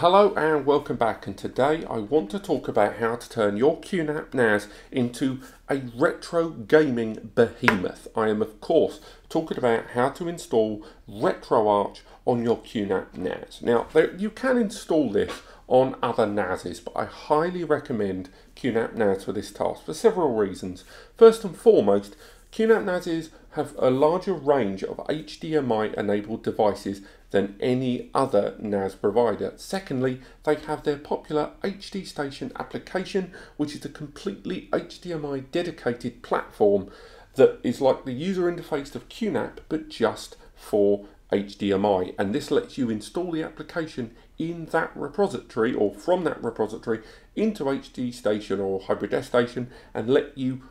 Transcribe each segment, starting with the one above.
Hello and welcome back and today I want to talk about how to turn your QNAP NAS into a retro gaming behemoth. I am of course talking about how to install RetroArch on your QNAP NAS. Now there, you can install this on other NASs but I highly recommend QNAP NAS for this task for several reasons. First and foremost QNAP NASs have a larger range of HDMI enabled devices than any other NAS provider. Secondly, they have their popular HD Station application, which is a completely HDMI dedicated platform that is like the user interface of QNAP, but just for HDMI. And this lets you install the application in that repository or from that repository into HD Station or HybridDesk Station and let you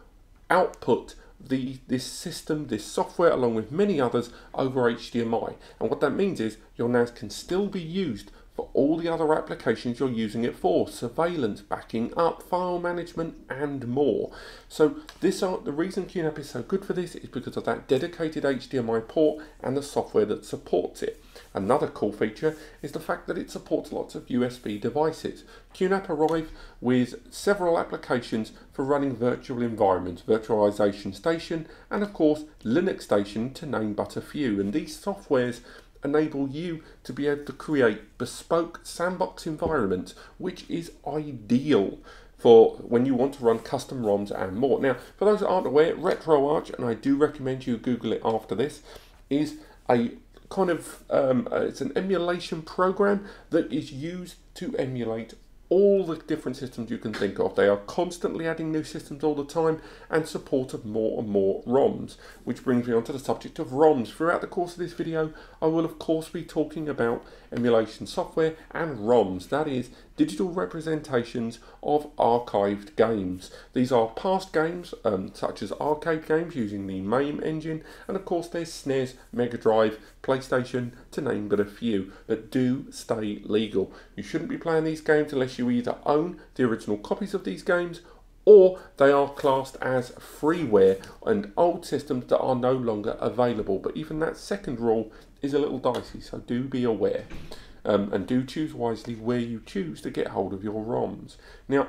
output the this system, this software, along with many others, over HDMI. And what that means is your NAS can still be used for all the other applications you're using it for, surveillance, backing up, file management, and more. So this are, the reason QNAP is so good for this is because of that dedicated HDMI port and the software that supports it. Another cool feature is the fact that it supports lots of USB devices. QNAP arrive with several applications for running virtual environments, Virtualization Station, and of course Linux Station to name but a few. And these softwares enable you to be able to create bespoke sandbox environments, which is ideal for when you want to run custom ROMs and more. Now, for those that aren't aware, RetroArch, and I do recommend you Google it after this, is a kind of um, uh, it's an emulation program that is used to emulate all the different systems you can think of. They are constantly adding new systems all the time and support of more and more ROMs, which brings me on to the subject of ROMs. Throughout the course of this video, I will of course be talking about emulation software and ROMs, that is digital representations of archived games. These are past games um, such as arcade games using the MAME engine and of course there's SNES, Mega Drive, PlayStation to name but a few that do stay legal. You shouldn't be playing these games unless you either own the original copies of these games or they are classed as freeware and old systems that are no longer available. But even that second rule is a little dicey, so do be aware. Um, and do choose wisely where you choose to get hold of your ROMs. Now,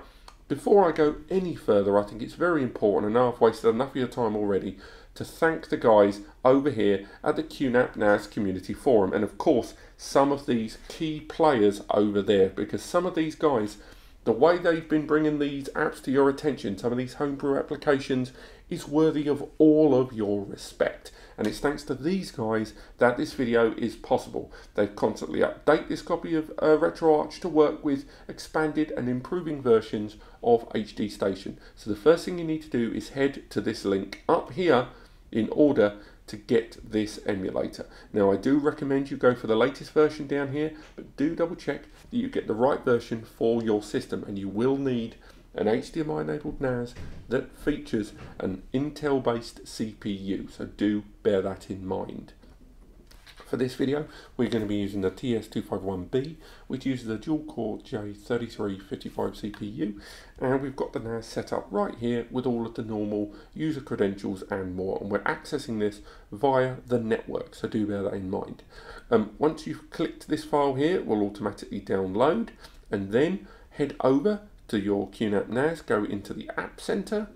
before I go any further, I think it's very important, and I've wasted enough of your time already, to thank the guys over here at the QNAP NAS Community Forum, and of course, some of these key players over there, because some of these guys, the way they've been bringing these apps to your attention, some of these homebrew applications, is worthy of all of your respect. And it's thanks to these guys that this video is possible. They constantly update this copy of uh, RetroArch to work with expanded and improving versions of HD Station. So the first thing you need to do is head to this link up here in order to get this emulator. Now I do recommend you go for the latest version down here, but do double check that you get the right version for your system and you will need an HDMI enabled NAS that features an Intel based CPU, so do bear that in mind. For this video, we're going to be using the TS251B, which uses a dual-core J3355 CPU, and we've got the NAS set up right here with all of the normal user credentials and more, and we're accessing this via the network, so do bear that in mind. Um, once you've clicked this file here, it will automatically download, and then head over to your QNAP NAS, go into the App Center.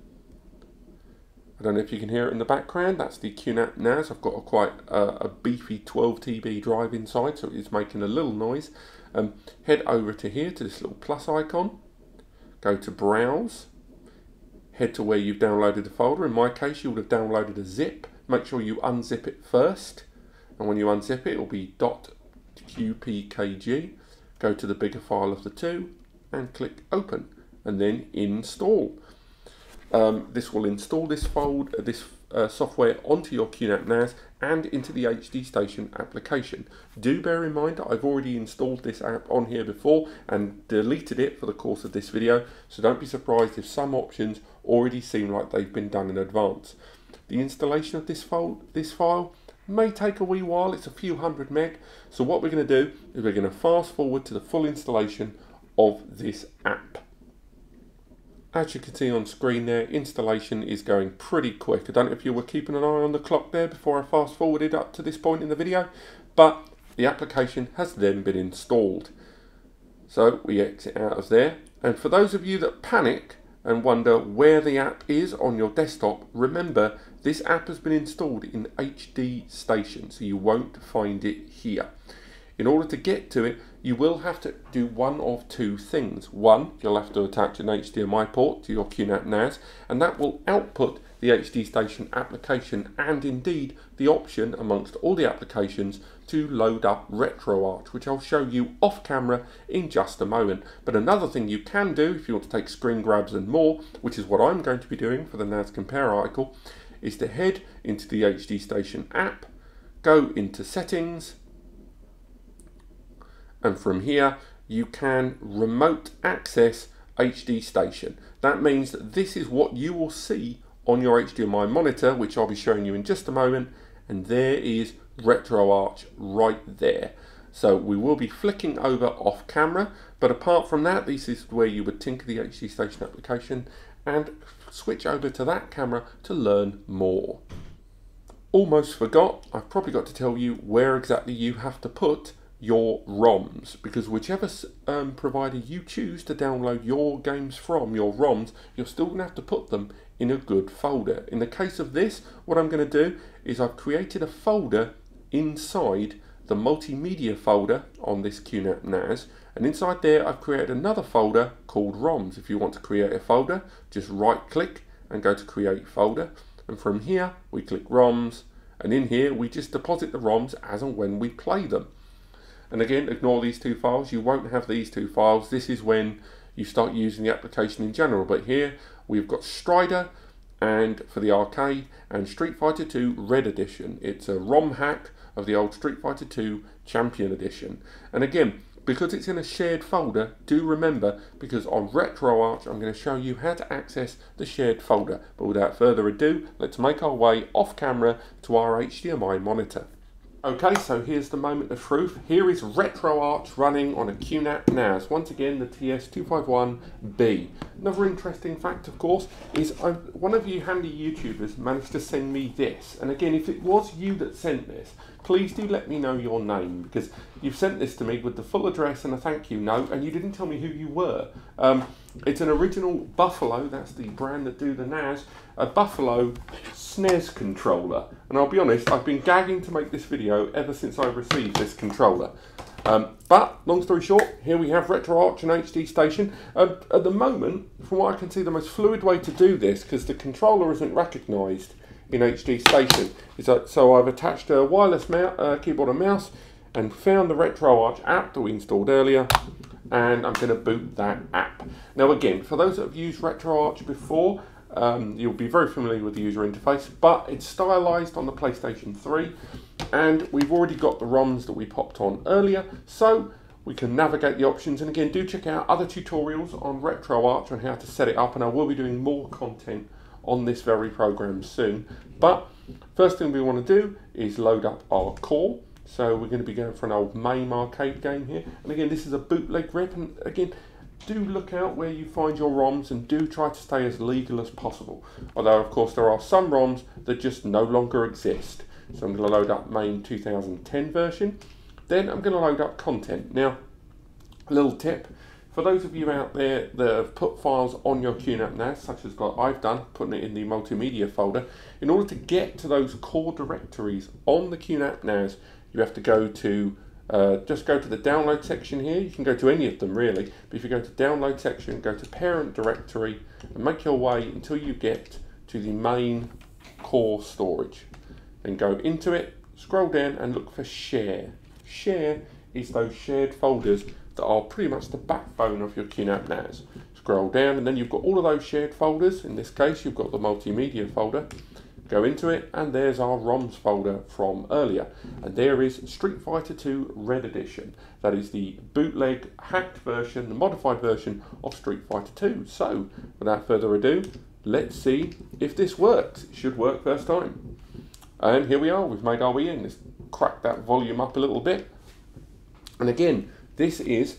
I don't know if you can hear it in the background, that's the QNAP NAS. I've got a quite uh, a beefy 12 TB drive inside, so it's making a little noise. Um, head over to here, to this little plus icon, go to Browse, head to where you've downloaded the folder. In my case, you would have downloaded a zip. Make sure you unzip it first, and when you unzip it, it will be .qpkg. Go to the bigger file of the two, and click open and then install. Um, this will install this fold, this uh, software onto your QNAP NAS and into the HD Station application. Do bear in mind that I've already installed this app on here before and deleted it for the course of this video, so don't be surprised if some options already seem like they've been done in advance. The installation of this file, this file may take a wee while, it's a few hundred meg, so what we're going to do is we're going to fast forward to the full installation of this app. As you can see on screen there, installation is going pretty quick. I don't know if you were keeping an eye on the clock there before I fast forwarded up to this point in the video, but the application has then been installed. So we exit out of there. And for those of you that panic and wonder where the app is on your desktop, remember this app has been installed in HD Station, so you won't find it here. In order to get to it, you will have to do one of two things. One, you'll have to attach an HDMI port to your QNAP NAS, and that will output the HD Station application and indeed the option amongst all the applications to load up RetroArch, which I'll show you off camera in just a moment. But another thing you can do if you want to take screen grabs and more, which is what I'm going to be doing for the NAS Compare article, is to head into the HD Station app, go into settings, and from here you can remote access HD station. That means that this is what you will see on your HDMI monitor, which I'll be showing you in just a moment, and there is RetroArch right there. So we will be flicking over off camera, but apart from that, this is where you would tinker the HD Station application and switch over to that camera to learn more. Almost forgot, I've probably got to tell you where exactly you have to put your ROMs because whichever um, provider you choose to download your games from, your ROMs, you're still going to have to put them in a good folder. In the case of this, what I'm going to do is I've created a folder inside the multimedia folder on this QNAP NAS and inside there I've created another folder called ROMs. If you want to create a folder, just right click and go to create folder and from here we click ROMs and in here we just deposit the ROMs as and when we play them. And again, ignore these two files. You won't have these two files. This is when you start using the application in general. But here we've got Strider and for the arcade and Street Fighter 2 Red Edition. It's a ROM hack of the old Street Fighter 2 Champion Edition. And again, because it's in a shared folder, do remember, because on RetroArch I'm going to show you how to access the shared folder. But without further ado, let's make our way off camera to our HDMI monitor. Okay, so here's the moment of truth. Here is RetroArch running on a QNAP NAS. Once again, the TS251B. Another interesting fact, of course, is uh, one of you handy YouTubers managed to send me this. And again, if it was you that sent this, please do let me know your name because you've sent this to me with the full address and a thank you note, and you didn't tell me who you were. Um, it's an original Buffalo, that's the brand that do the NAS, a Buffalo SNES controller. And I'll be honest, I've been gagging to make this video ever since I received this controller. Um, but, long story short, here we have RetroArch and HD Station. Um, at the moment, from what I can see, the most fluid way to do this, because the controller isn't recognised in HD Station, is that, so I've attached a wireless uh, keyboard and mouse and found the RetroArch app that we installed earlier and I'm going to boot that app. Now again, for those that have used RetroArch before, um, you'll be very familiar with the user interface, but it's stylized on the PlayStation 3, and we've already got the ROMs that we popped on earlier, so we can navigate the options. And again, do check out other tutorials on RetroArch on how to set it up, and I will be doing more content on this very program soon. But first thing we want to do is load up our core. So we're going to be going for an old MAME arcade game here. And again, this is a bootleg rip, and again, do look out where you find your ROMs and do try to stay as legal as possible. Although, of course, there are some ROMs that just no longer exist. So I'm going to load up MAME 2010 version. Then I'm going to load up content. Now, a little tip. For those of you out there that have put files on your QNAP NAS, such as what I've done, putting it in the multimedia folder, in order to get to those core directories on the QNAP NAS, you have to go to uh, just go to the download section here. You can go to any of them really, but if you go to download section, go to parent directory and make your way until you get to the main core storage. Then go into it, scroll down and look for share. Share is those shared folders that are pretty much the backbone of your QNAP NAS. Scroll down and then you've got all of those shared folders. In this case, you've got the multimedia folder. Go into it and there's our ROMs folder from earlier. And there is Street Fighter 2 Red Edition. That is the bootleg hacked version the modified version of Street Fighter 2 so without further ado let's see if this works. It should work first time. And here we are. We've made our way in. Let's crack that volume up a little bit. And again this is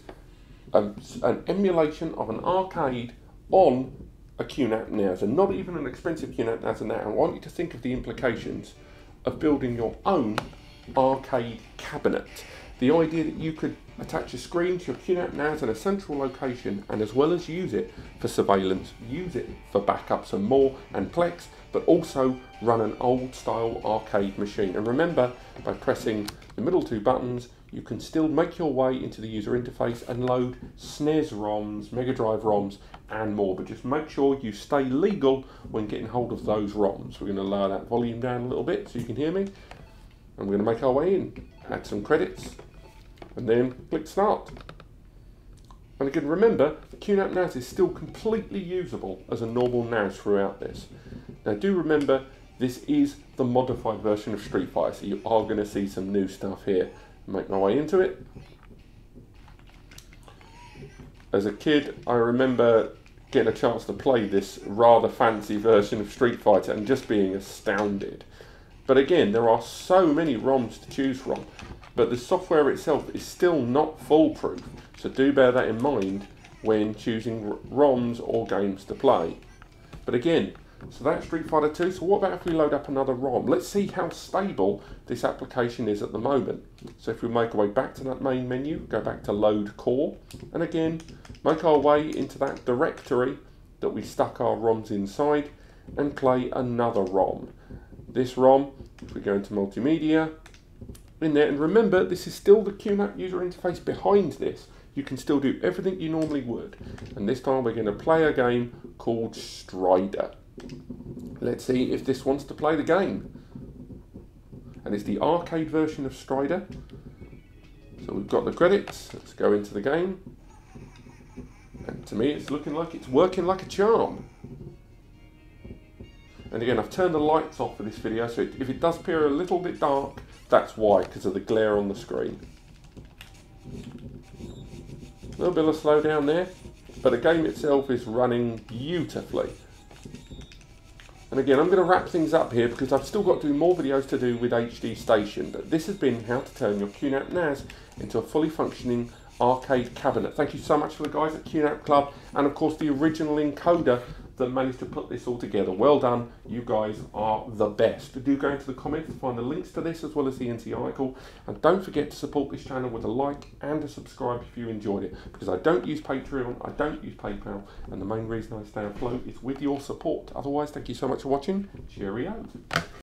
a, an emulation of an arcade on a QNAP NAS, and not even an expensive QNAP NAS and. I want you to think of the implications of building your own arcade cabinet. The idea that you could attach a screen to your QNAP NAS in a central location and as well as use it for surveillance, use it for backups and more and Plex, but also run an old style arcade machine. And remember, by pressing the middle two buttons, you can still make your way into the user interface and load SNES ROMs, Mega Drive ROMs, and more. But just make sure you stay legal when getting hold of those ROMs. We're going to lower that volume down a little bit so you can hear me. And we're going to make our way in, add some credits, and then click Start. And again, remember, the QNAP NAS is still completely usable as a normal NAS throughout this. Now do remember, this is the modified version of Street Fighter, so you are going to see some new stuff here make my way into it. As a kid, I remember getting a chance to play this rather fancy version of Street Fighter and just being astounded. But again, there are so many ROMs to choose from, but the software itself is still not foolproof, so do bear that in mind when choosing ROMs or games to play. But again, so that's Street Fighter 2. So what about if we load up another ROM? Let's see how stable this application is at the moment. So if we make our way back to that main menu, go back to load core, and again, make our way into that directory that we stuck our ROMs inside and play another ROM. This ROM, if we go into multimedia, in there, and remember, this is still the QNAP user interface behind this. You can still do everything you normally would. And this time we're going to play a game called Strider. Let's see if this wants to play the game. And it's the arcade version of Strider. So we've got the credits. Let's go into the game. And to me, it's looking like it's working like a charm. And again, I've turned the lights off for this video, so if it does appear a little bit dark, that's why, because of the glare on the screen. A little bit of slowdown there, but the game itself is running beautifully. And again, I'm going to wrap things up here because I've still got to do more videos to do with HD Station. But this has been how to turn your QNAP NAS into a fully functioning arcade cabinet. Thank you so much for the guys at QNAP Club and of course the original encoder that managed to put this all together. Well done, you guys are the best. Do go into the comments to find the links to this as well as the NC article. And don't forget to support this channel with a like and a subscribe if you enjoyed it. Because I don't use Patreon, I don't use PayPal, and the main reason I stay afloat is with your support. Otherwise, thank you so much for watching. Cheerio.